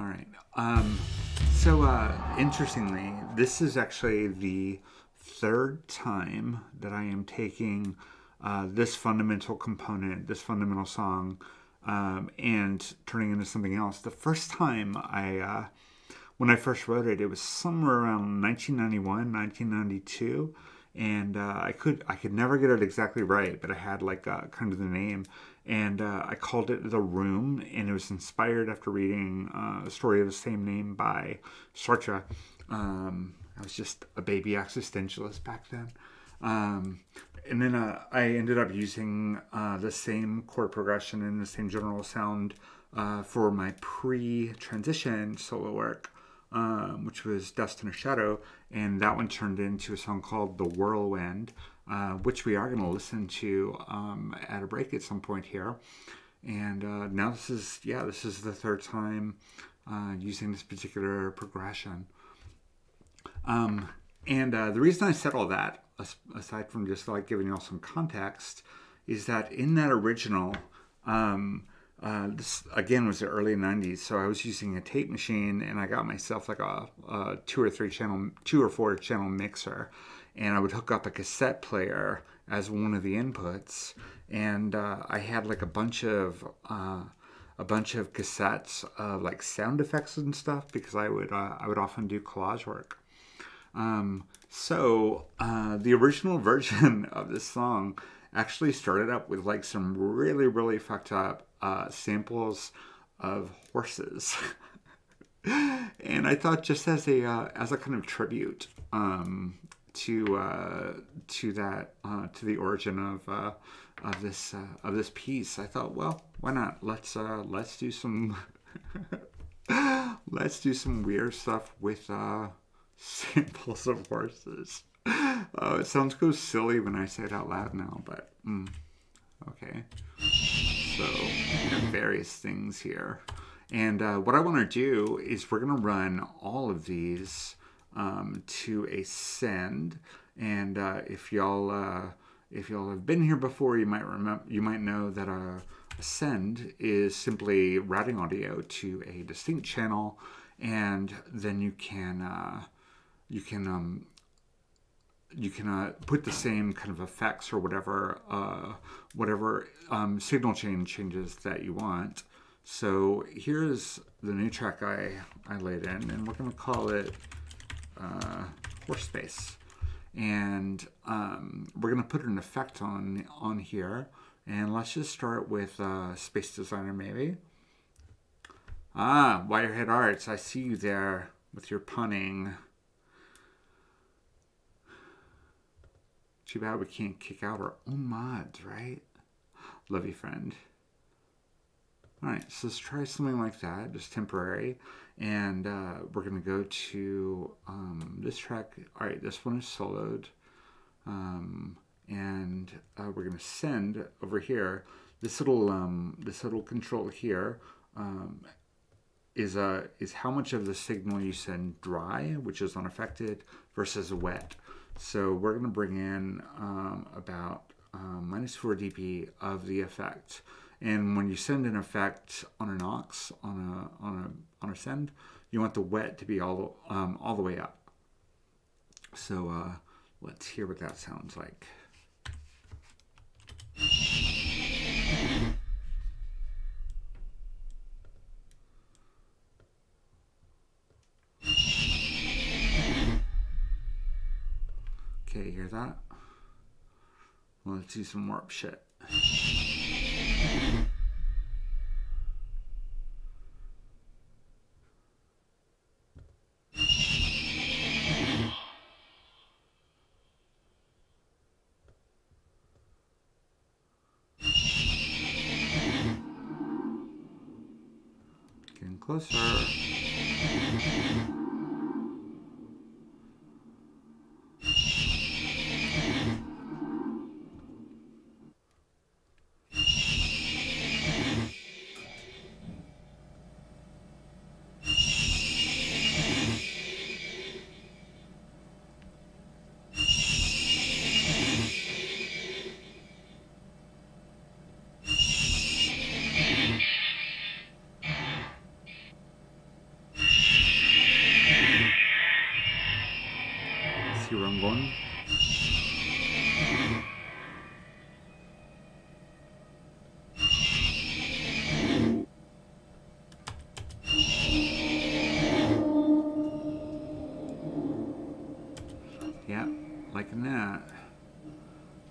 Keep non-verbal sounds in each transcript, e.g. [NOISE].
All right. Um, so, uh, interestingly, this is actually the third time that I am taking uh, this fundamental component, this fundamental song, um, and turning into something else. The first time I, uh, when I first wrote it, it was somewhere around 1991, 1992 and uh, I could I could never get it exactly right, but I had like uh, kind of the name, and uh, I called it The Room, and it was inspired after reading uh, a story of the same name by Sartre. Um, I was just a baby existentialist back then. Um, and then uh, I ended up using uh, the same chord progression and the same general sound for my pre-transition solo work um, which was Dust in a Shadow, and that one turned into a song called The Whirlwind, uh, which we are going to listen to um, at a break at some point here. And uh, now this is, yeah, this is the third time uh, using this particular progression. Um, and uh, the reason I said all that, aside from just like giving y'all some context, is that in that original, um, uh, this again was the early 90s so i was using a tape machine and i got myself like a, a, two or three channel two or four channel mixer and i would hook up a cassette player as one of the inputs and uh, i had like a bunch of uh, a bunch of cassettes of like sound effects and stuff because i would uh, i would often do collage work um, so uh, the original [LAUGHS] version of this song actually started up with like some really really fucked up uh, samples of horses. [LAUGHS] and I thought just as a uh, as a kind of tribute um, to uh, to that uh, to the origin of uh, of this uh, of this piece, I thought, well, why not? Let's uh, let's do some [LAUGHS] let's do some weird stuff with uh, [LAUGHS] samples of horses. Oh, it sounds so silly when I say it out loud now, but mm, okay. So, various things here. And uh, what I want to do is we're going to run all of these um, to a send. And uh, if y'all uh, if y'all have been here before, you might remember you might know that a, a send is simply routing audio to a distinct channel, and then you can uh, you can um, you can uh, put the same kind of effects or whatever uh, whatever um, signal chain changes that you want. So here's the new track I, I laid in, and we're going to call it uh, Horse Space. And um, we're going to put an effect on, on here. And let's just start with uh, Space Designer maybe. Ah, Wirehead Arts, I see you there with your punning. Too bad we can't kick out our own mods, right? Love you, friend. All right, so let's try something like that, just temporary. And uh, we're going to go to um, this track. All right, this one is soloed. Um, and uh, we're going to send over here. This little um, this little control here um, is uh, is how much of the signal you send dry, which is unaffected, versus wet. So we're going to bring in um, about um, minus 4 dB of the effect. And when you send an effect on an aux, on a, on a, on a send, you want the wet to be all, um, all the way up. So uh, let's hear what that sounds like. Okay, hear that? Well, let's do some warp shit. Getting closer. Yeah, liking that.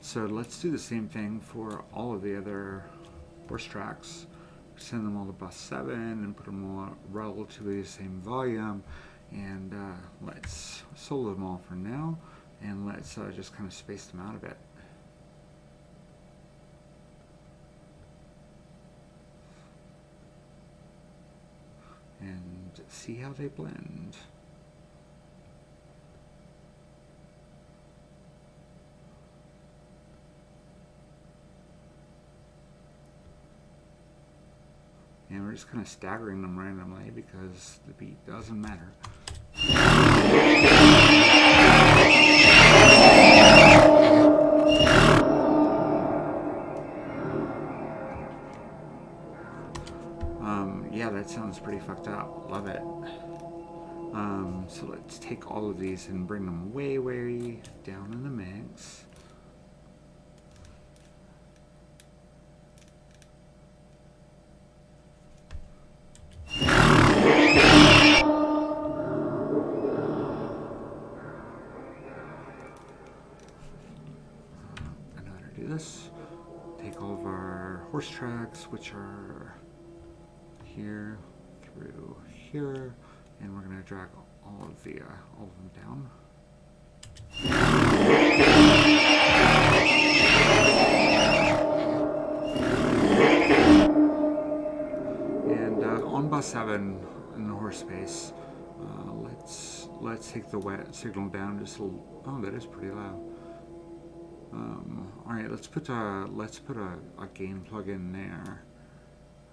So let's do the same thing for all of the other horse tracks. Send them all to bus 7 and put them all relatively the same volume. And uh, let's solo them all for now. And let's just kind of space them out a bit. And see how they blend. And we're just kind of staggering them randomly because the beat doesn't matter. Sounds pretty fucked up. Love it. Um, so let's take all of these and bring them way, way down in the mix. I'd better do this. Take all of our horse tracks, which are here through here, and we're going to drag all of the uh, all of them down. And uh, on bus seven in the horse space, uh, let's let's take the wet signal down just a little. Oh, that is pretty loud. Um, all right, let's put a let's put a, a gain plug in there,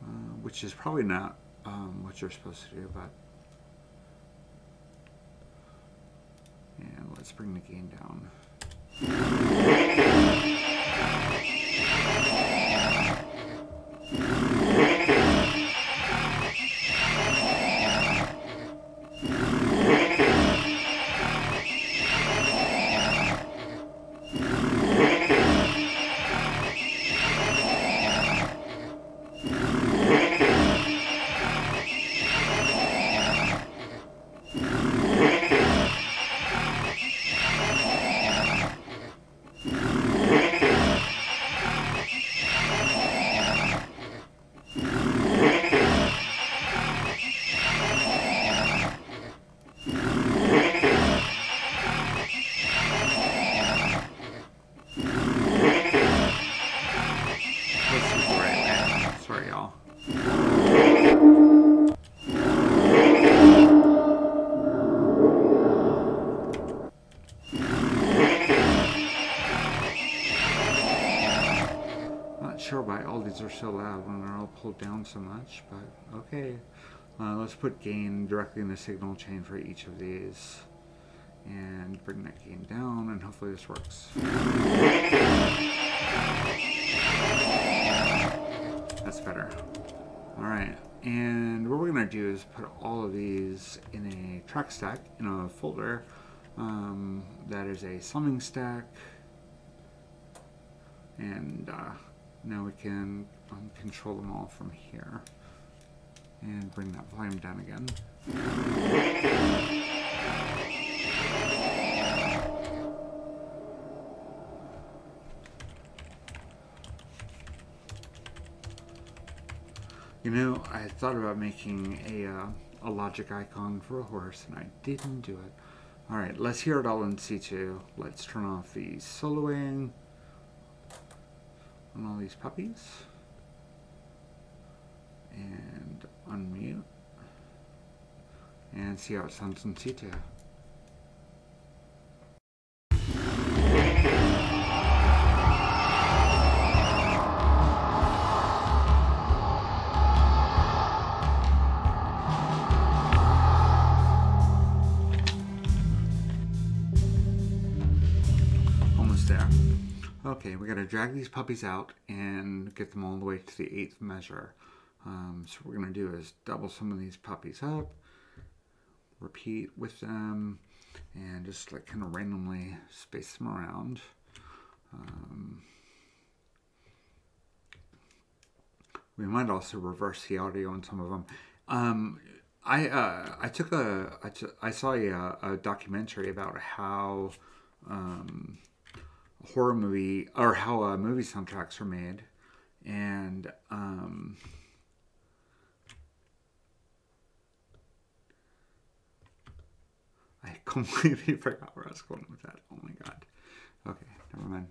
uh, which is probably not um, what you're supposed to do, but and let's bring the gain down. Down so much, but okay. Uh, let's put gain directly in the signal chain for each of these and bring that gain down and hopefully this works. That's better. All right, and what we're gonna do is put all of these in a track stack in a folder. Um, that is a summing stack and uh, now we can um, control them all from here and bring that volume down again. You know, I thought about making a, uh, a logic icon for a horse, and I didn't do it. Alright, let's hear it all in C2. Let's turn off the soloing on all these puppies and unmute and see how it sounds in C2. Okay, we got to drag these puppies out and get them all the way to the eighth measure. Um, so what we're going to do is double some of these puppies up, repeat with them and just like kind of randomly space them around. Um, we might also reverse the audio on some of them. Um, I uh, I took a I, saw a, a documentary about how um, horror movie or how uh, movie soundtracks are made, and um, I [LAUGHS] completely forgot where I was going with that. Oh my god. Okay, never mind.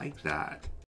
Like that.